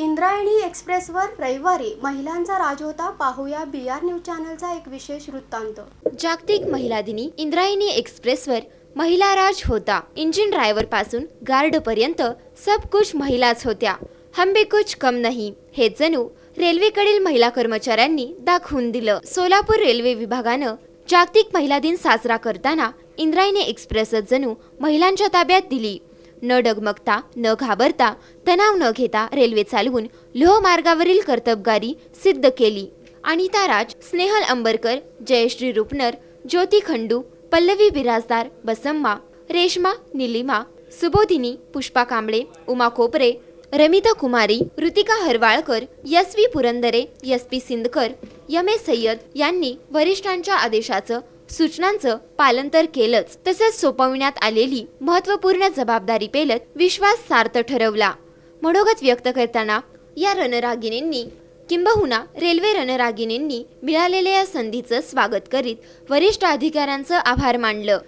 इंद्रायणी एक्सप्रेसवर रविवारी महिलांचा राज होता पाहूया बी आर न्यूज चॅनलचा एक विशेष वृत्तांत. जागतिक महिला दिनी इंद्रायणी एक्सप्रेसवर महिला राज होता इंजिन ड्रायव्हरपासून गार्ड पर्यंत सब कुछ महिलाच होत्या. हम भी कुछ कम नाही हे जणू रेल्वेकडील महिला कर्मचाऱ्यांनी दाखवून दिलं. सोलापूर रेल्वे विभागानं जागतिक महिला दिन साजरा करताना इंद्रायणी एक्सप्रेसच जणू महिलांच्या ताब्यात दिली. न डगमगता न घाबरता तणाव न घेता रेल्वे चालवून लोह मार्गावरील कर्तबगारी सिद्ध केली. अनिता राज स्नेहल अंबरकर जयश्री रुपनर ज्योती Khandu Pallavi Birajdar बसम्मा Reshma Nilima Subodhini Pushpa Kamble Uma Kopare Ramita Kumari Ritika Harwalkar Yashvi Purandare S P Sindkar M A Sayyad यांनी वरिष्ठांच्या आदेशाचं सूचनांचं पालन तर केलंच तसंच सोपविण्यात आलेली महत्त्वपूर्ण जबाबदारी पेलत विश्वास सार्थ ठरवला. मनोगत व्यक्त करताना या रणरागिणींनी किंबहुना रेल्वे रणरागिणींनी मिळालेल्या या संधीचं स्वागत करीत वरिष्ठ अधिकाऱ्यांचं आभार मानलं.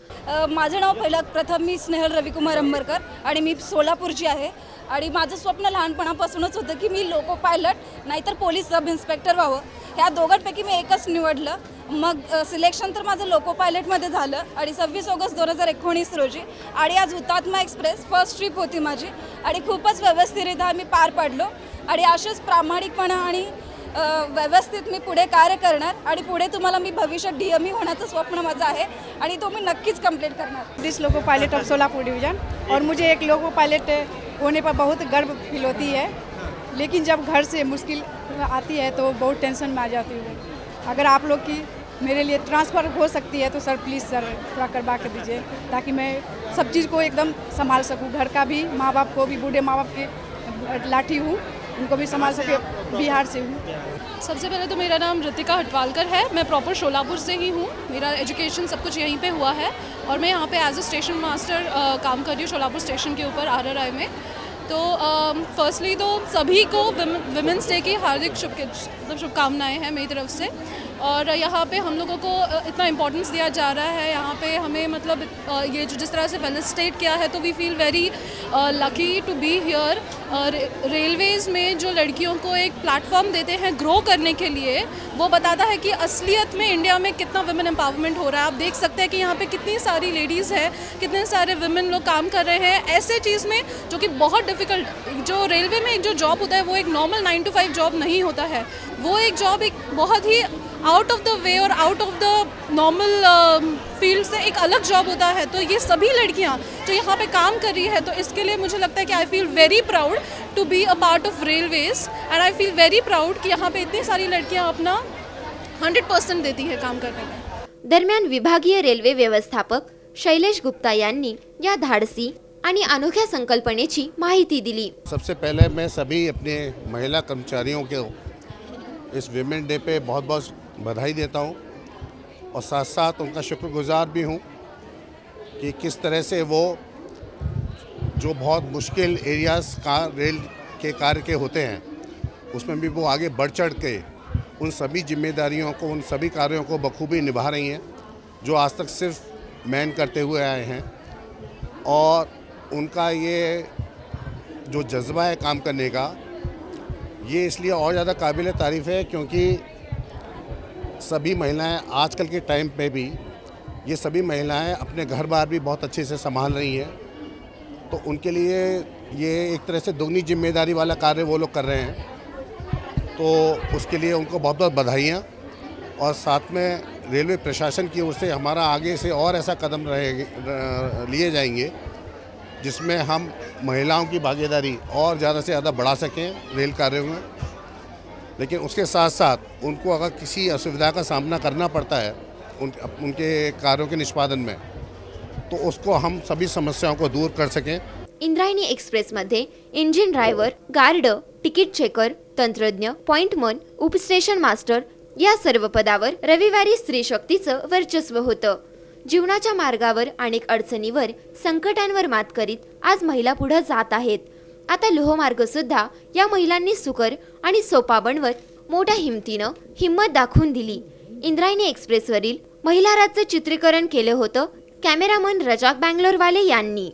माझं नाव पहिलं प्रथम मी स्नेहल रविकुमार अंबरकर आणि मी सोलापूरची आहे. आणि माझं स्वप्न लहानपणापासूनच होतं की मी लोको पायलट नाहीतर पोलीस सब इन्स्पेक्टर व्हावं. ह्या दोघांपैकी मी एकच निवडलं. मग सिलेक्शन तर माझं लोको पायलटमध्ये झालं. आणि सव्वीस ऑगस्ट दोन हजार एकोणीस रोजी. आणि आज हुतात्मा एक्सप्रेस फर्स्ट ट्रिप होती माझी. आणि खूपच व्यवस्थितरित्या मी पार पडलो. आणि असेच प्रामाणिकपणा आणि व्यवस्थित मी पुढे कार्य करणार. आणि पुढे तुम्हाला मी भविष्यात डी एम ई होण्याचं स्वप्न माझं आहे. आणि तो मी नक्कीच कंप्लीट करणार. This loco pilot of Solapur division और मुझे एक लोको पायलट होने पर बहुत गर्व फील होती है. लेकिन जब घर से मुश्किल आती है तो बहुत टेंशन में आ जाती हूँ. अगर आप लोग की मेरे लिए ट्रांसफ़र हो सकती है तो सर प्लीज़ सर थोड़ा करवा कर दीजिए ताकि मैं सब चीज़ को एकदम संभाल सकूँ। घर का भी माँ बाप को भी बूढ़े माँ बाप की लाठी हूँ उनको भी संभाल सके बिहार से हूँ। सबसे पहले तो मेरा नाम ऋतिका हटवालकर है मैं प्रॉपर शोलापुर से ही हूँ। मेरा एजुकेशन सब कुछ यहीं पे हुआ है और मैं यहाँ पे as a station master uh, काम कर रही हूँ शोलापुर स्टेशन के ऊपर आरआरआई में। तो फर्स्टली तो सभी को वुमेंस डे की हार्दिक शुभ मतलब शुभकामनाएँ हैं मेरी तरफ़ से। और यहाँ पे हम लोगों को इतना इम्पोर्टेंस दिया जा रहा है। यहाँ पे हमें मतलब ये जो जिस तरह से फेलिसिटेट किया है तो we feel very lucky to be here railways में जो लड़कियों को एक प्लेटफॉर्म देते हैं ग्रो करने के लिए, वो बताता है कि असलियत में इंडिया में कितना वुमेन एम्पावरमेंट हो रहा है। आप देख सकते हैं कि यहाँ पे कितनी सारी लेडीज़ है, कितने सारे वुमेन लोग काम कर रहे हैं। ऐसे चीज़ में, जो कि बहुत डिफ़िकल्ट जो रेलवे में एक जो जॉब होता है, वो एक normal nine to five job नहीं होता है। वो एक जॉब एक बहुत ही आउट ऑफ़ द वे और out of the normal field से एक अलग जॉब होता है तो ये सभी लड़कियाँ जो यहाँ पे काम कर रही है तो इसके लिए मुझे लगता है कि I feel very proud to be a part of railways and I feel very proud कि यहाँ पे इतनी सारी लड़कियाँ अपना हंड्रेड परसेंट देती है काम करने में। दरम्यान विभागीय रेल्वे व्यवस्थापक शैलेश गुप्ता यांनी या धाडसी आणि अनोख्या संकल्पनेची माहिती दिली. सबसे पहले मैं सभी अपने महिला कर्मचारियों को इस वीमेन डे पे बहुत बहुत बधाई देता हूँ और साथ साथ उनका शुक्रगुजार भी हूँ कि किस तरह से वो जो बहुत मुश्किल एरियाज़ का रेल के कार्य के होते हैं, उसमें भी वो आगे बढ़ चढ़ के उन सभी जिम्मेदारियों को, उन सभी कार्यों को बखूबी निभा रही हैं, जो आज तक सिर्फ़ मैन करते हुए आए हैं। और उनका ये जो जज्बा है काम करने का, ये इसलिए और ज़्यादा काबिल तारीफ़ है क्योंकि सभी महिलाएँ आजकल के टाइम पे भी, ये सभी महिलाएँ अपने घर बार भी बहुत अच्छे से संभाल रही हैं। तो उनके लिए ये एक तरह से दुगनी ज़िम्मेदारी वाला कार्य वो लोग कर रहे हैं। तो उसके लिए उनको बहुत बहुत बधाइयाँ और साथ में रेलवे प्रशासन की ओर से हमारा आगे से और ऐसा कदम रहेंगे र- लिए जाएँगे, जिसमें हम महिलाओं की भागीदारी और ज़्यादा से ज़्यादा बढ़ा सकें रेल कार्यों में। लेकिन उसके साथ साथ उनको अगर किसी असुविधा का सामना करना पड़ता है उन उनके कार्यों के निष्पादन में तो उसको हम सभी समस्याओं को दूर कर सकें। Indrayani एक्सप्रेसमध्ये engine driver guard ticket checker तंत्रज्ञ पॉइंटमन उपस्टेशन मास्टर या सर्व पदावर रविवारी स्त्री शक्तीचं वर्चस्व होतं. जीवनाच्या मार्गावर अनेक अडचणीवर संकटांवर मात करीत आज महिला पुढे जात आहेत. आता लोहमार्ग सुद्धा या महिलांनी सुकर आणि सोपा बनवत मोठ्या हिमतीनं हिंमत दाखवून दिली. इंद्रायणी एक्सप्रेसवरील महिला राजचं चित्रीकरण केलं होतं कॅमेरामन रजाक बँगलोरवाले यांनी.